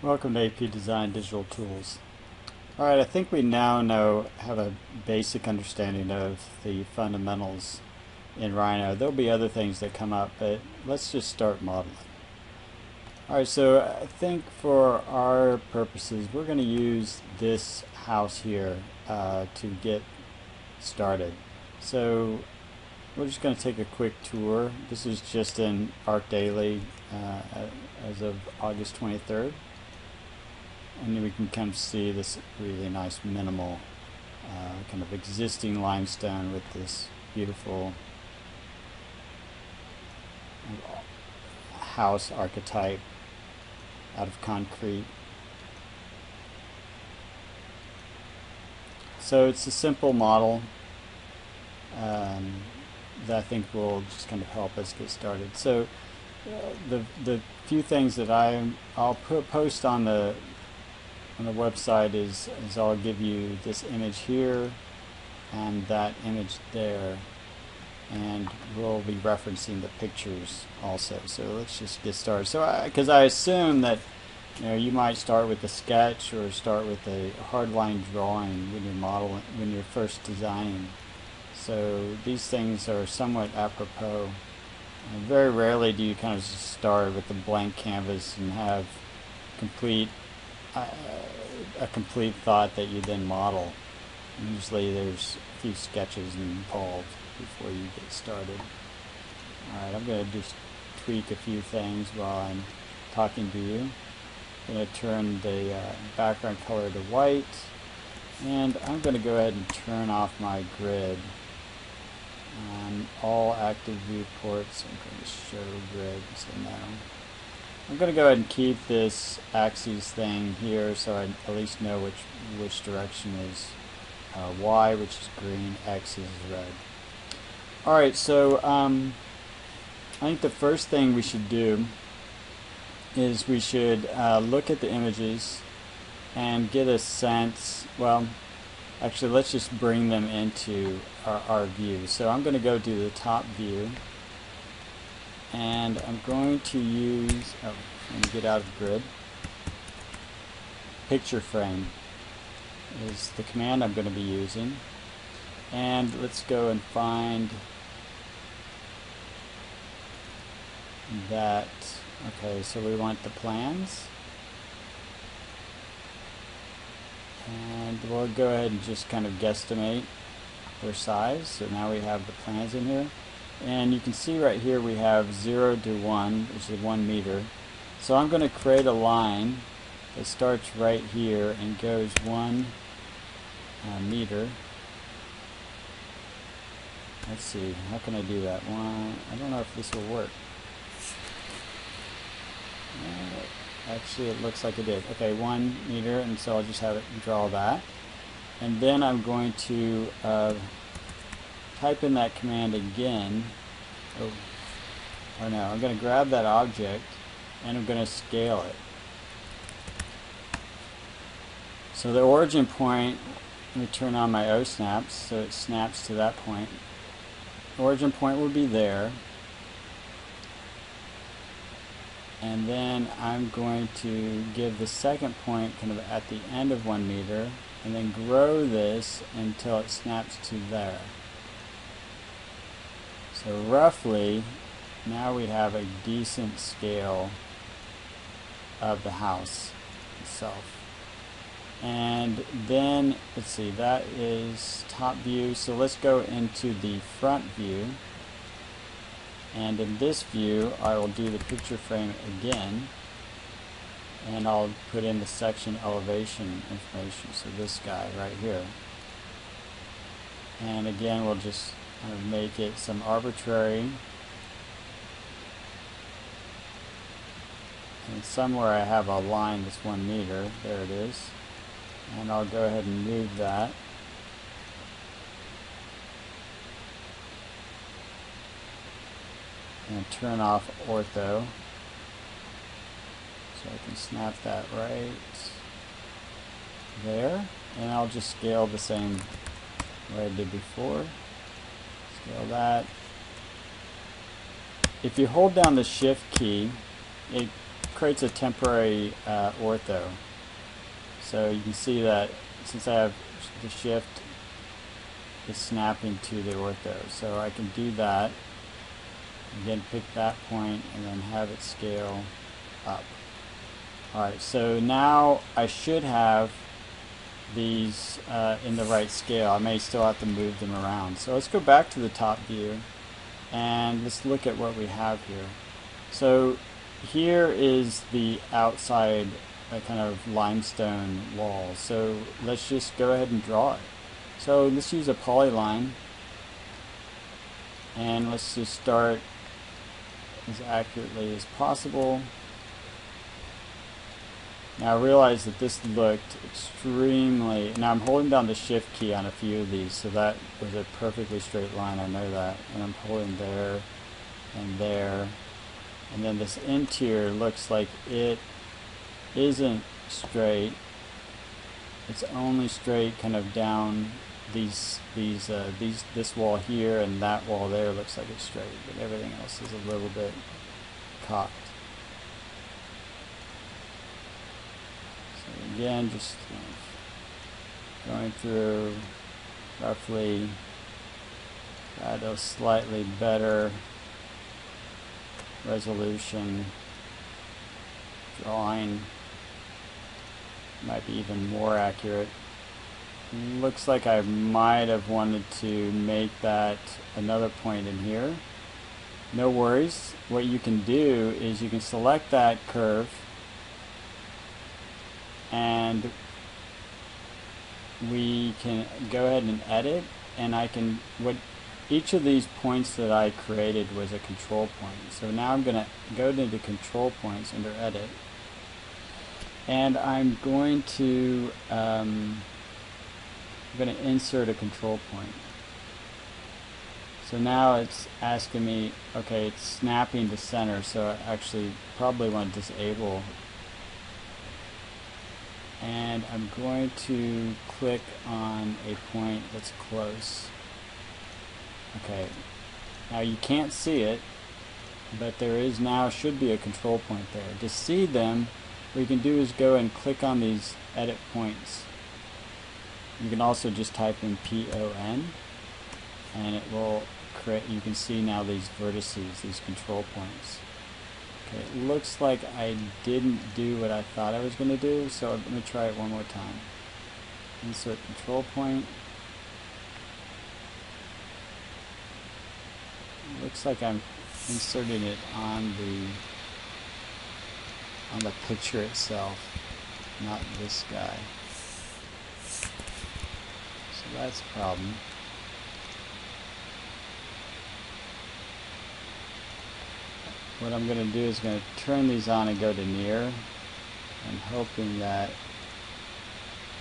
Welcome to AP Design Digital Tools. Alright, I think we now know, have a basic understanding of the fundamentals in Rhino. There'll be other things that come up, but let's just start modeling. Alright, so I think for our purposes, we're going to use this house here uh, to get started. So we're just going to take a quick tour. This is just in ArchDaily uh, as of August 23rd and we can kind of see this really nice minimal uh, kind of existing limestone with this beautiful house archetype out of concrete. So it's a simple model um, that I think will just kind of help us get started. So uh, the the few things that I I'll put, post on the on the website is, is I'll give you this image here and that image there. And we'll be referencing the pictures also. So let's just get started. So because I, I, assume that you know you might start with a sketch or start with a hardline drawing when you're modeling when you're first designing. So these things are somewhat apropos. And very rarely do you kind of start with a blank canvas and have complete a complete thought that you then model. Usually there's a few sketches involved before you get started. Alright, I'm going to just tweak a few things while I'm talking to you. I'm going to turn the uh, background color to white and I'm going to go ahead and turn off my grid on all active viewports. I'm going to show grid, so now I'm going to go ahead and keep this axis thing here so I at least know which, which direction is uh, Y, which is green, X is red. Alright, so um, I think the first thing we should do is we should uh, look at the images and get a sense, well, actually let's just bring them into our, our view. So I'm going to go to the top view and I'm going to use, oh, let me get out of grid, picture frame is the command I'm going to be using. And let's go and find that. Okay so we want the plans. And we'll go ahead and just kind of guesstimate their size. So now we have the plans in here and you can see right here we have 0 to 1 which is 1 meter. So I'm going to create a line that starts right here and goes 1 uh, meter. Let's see how can I do that? One I don't know if this will work. Uh, actually it looks like it did. Okay 1 meter and so I'll just have it draw that. And then I'm going to uh, type in that command again. Oh, or no, I'm going to grab that object and I'm going to scale it. So the origin point, let me turn on my O snaps so it snaps to that point. Origin point will be there. And then I'm going to give the second point kind of at the end of one meter and then grow this until it snaps to there. So roughly, now we have a decent scale of the house itself. And then, let's see, that is top view. So let's go into the front view. And in this view, I will do the picture frame again. And I'll put in the section elevation information. So this guy right here. And again, we'll just kind of make it some arbitrary. And somewhere I have a line that's one meter. There it is. And I'll go ahead and move that. And turn off ortho. So I can snap that right there. And I'll just scale the same way I did before Scale that. If you hold down the shift key, it creates a temporary uh, ortho. So you can see that since I have the shift is snapping to the ortho. So I can do that. Again, pick that point and then have it scale up. Alright, so now I should have these uh, in the right scale. I may still have to move them around. So let's go back to the top view and let's look at what we have here. So here is the outside uh, kind of limestone wall. So let's just go ahead and draw it. So let's use a polyline and let's just start as accurately as possible. Now I realize that this looked extremely, now I'm holding down the shift key on a few of these, so that was a perfectly straight line, I know that. And I'm holding there and there. And then this interior looks like it isn't straight. It's only straight kind of down these these uh, these this wall here and that wall there looks like it's straight, but everything else is a little bit cocked. Again, just uh, going through roughly at a slightly better resolution drawing might be even more accurate looks like I might have wanted to make that another point in here. No worries. What you can do is you can select that curve and we can go ahead and edit and I can what each of these points that I created was a control point. So now I'm going to go into control points under edit and I'm going to um, I'm going to insert a control point. So now it's asking me, okay, it's snapping to center, so I actually probably want to disable. And I'm going to click on a point that's close. Okay, now you can't see it, but there is now, should be a control point there. To see them, what you can do is go and click on these edit points. You can also just type in PON and it will create, you can see now these vertices, these control points. Okay, it looks like I didn't do what I thought I was going to do, so let me try it one more time. Insert control point. looks like I'm inserting it on the on the picture itself, not this guy So that's a problem. What I'm going to do is going to turn these on and go to near. I'm hoping that,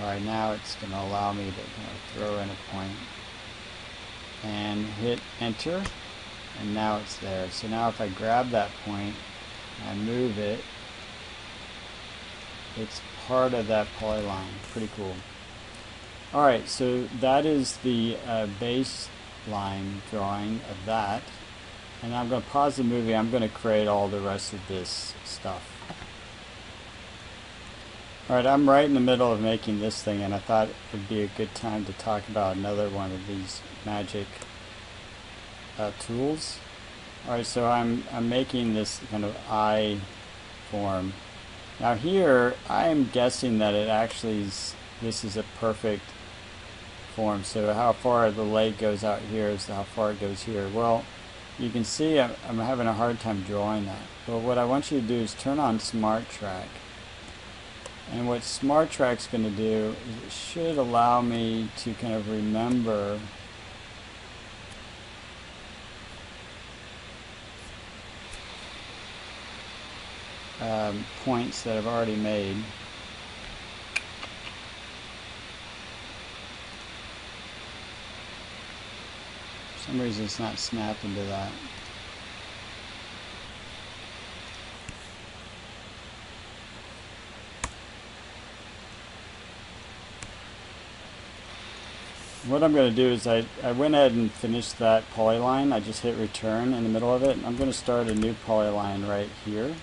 alright now it's going to allow me to kind of throw in a point and hit enter and now it's there. So now if I grab that point and move it, it's part of that polyline. Pretty cool. Alright, so that is the uh, baseline drawing of that. And I'm going to pause the movie. I'm going to create all the rest of this stuff. Alright, I'm right in the middle of making this thing and I thought it would be a good time to talk about another one of these magic uh, tools. Alright, so I'm, I'm making this kind of eye form. Now here, I'm guessing that it actually is, this is a perfect form. So how far the leg goes out here is how far it goes here. Well, you can see I'm, having a hard time drawing that. But what I want you to do is turn on Smart Track. And what Smart Track's going to do is it should allow me to kind of remember um, points that I've already made. Some reason it's not snapping to that. What I'm going to do is I, I went ahead and finished that polyline. I just hit return in the middle of it. I'm going to start a new polyline right here.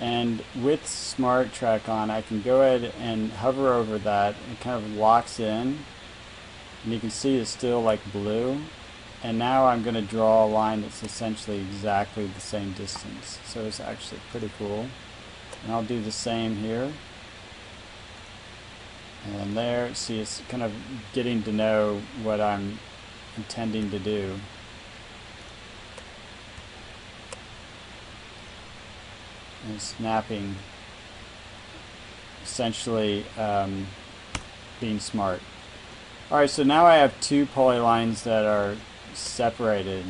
And with Smart Track on, I can go ahead and hover over that. It kind of locks in. And you can see it's still like blue. And now I'm going to draw a line that's essentially exactly the same distance. So it's actually pretty cool. And I'll do the same here. And there, see it's kind of getting to know what I'm intending to do. And snapping, essentially um, being smart. Alright, so now I have two polylines that are separated.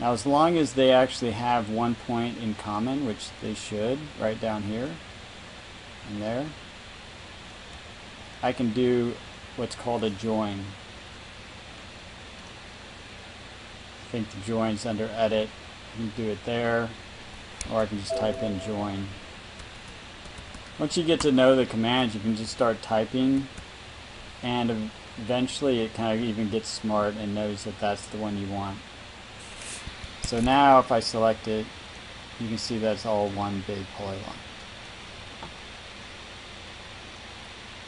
Now as long as they actually have one point in common, which they should, right down here and there, I can do what's called a join. I think the join's under edit. I can do it there, or I can just type in join. Once you get to know the commands, you can just start typing, and eventually it kind of even gets smart and knows that that's the one you want. So now if I select it, you can see that's all one big polygon.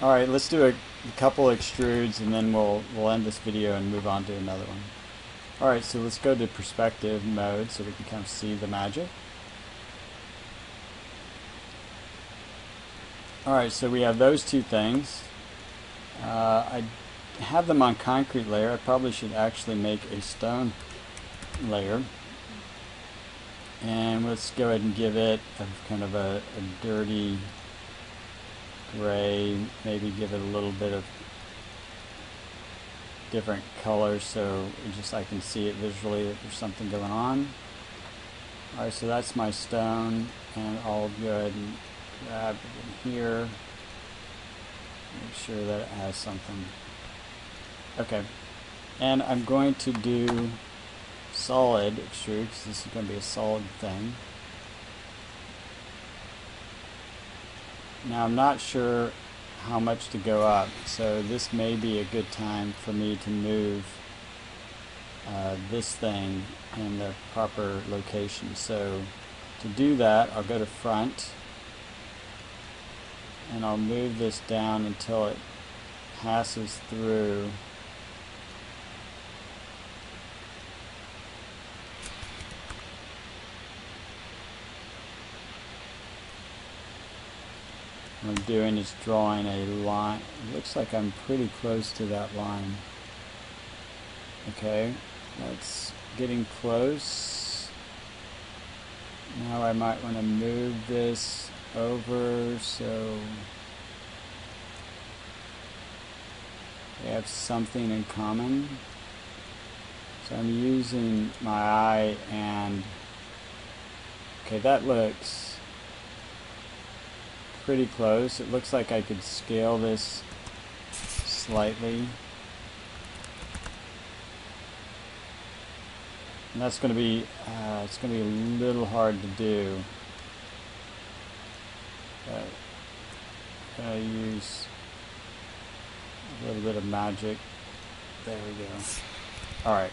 All right, let's do a, a couple extrudes and then we'll, we'll end this video and move on to another one. All right, so let's go to perspective mode so we can kind of see the magic. All right, so we have those two things. Uh, I have them on concrete layer. I probably should actually make a stone layer. And let's go ahead and give it a kind of a, a dirty gray, maybe give it a little bit of different colors so just I can see it visually that there's something going on. Alright, so that's my stone, and I'll go ahead and grab it in here. Make sure that it has something. Okay, and I'm going to do solid extrude because this is going to be a solid thing. Now I'm not sure how much to go up, so this may be a good time for me to move uh, this thing in the proper location. So to do that, I'll go to front and I'll move this down until it passes through what I'm doing is drawing a line. It looks like I'm pretty close to that line. Okay, that's getting close. Now I might want to move this over so they have something in common. So I'm using my eye and okay that looks pretty close. It looks like I could scale this slightly. And that's going to be, uh, it's going to be a little hard to do. To use a little bit of magic. There we go. Alright.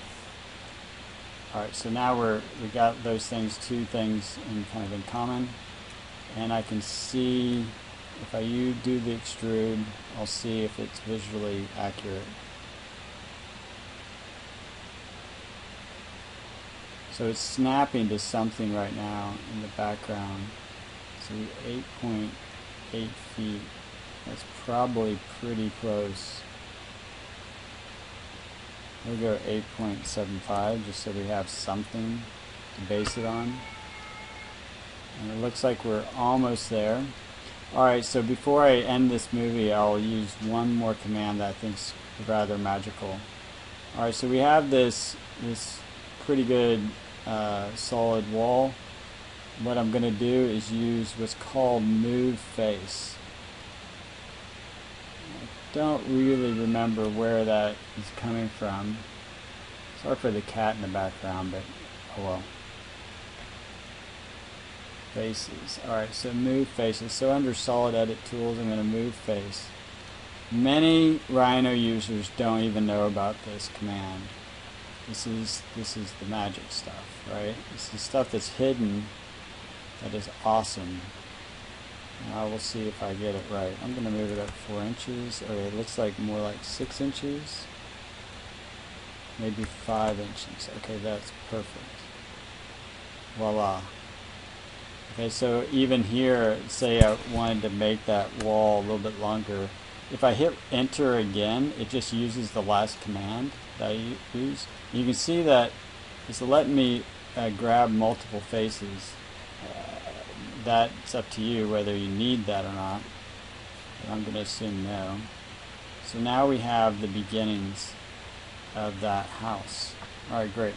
Alright, so now we're, we got those things, two things in kind of in common and I can see if I you do the extrude I'll see if it's visually accurate so it's snapping to something right now in the background so 8.8 .8 feet that's probably pretty close we'll go 8.75 just so we have something to base it on and it looks like we're almost there. Alright, so before I end this movie, I'll use one more command that I think is rather magical. Alright, so we have this, this pretty good uh, solid wall. What I'm going to do is use what's called move face. I don't really remember where that is coming from. Sorry for the cat in the background, but oh well faces. Alright, so move faces. So under solid edit tools, I'm going to move face. Many Rhino users don't even know about this command. This is this is the magic stuff, right? This is stuff that's hidden That is awesome. Now we'll see if I get it right. I'm going to move it up 4 inches. Okay, it looks like more like 6 inches. Maybe 5 inches. Okay, that's perfect. Voila. Okay, so even here, say I wanted to make that wall a little bit longer. If I hit enter again, it just uses the last command that I use. You can see that it's letting me uh, grab multiple faces. That's up to you whether you need that or not. But I'm going to assume no. So now we have the beginnings of that house. Alright, great.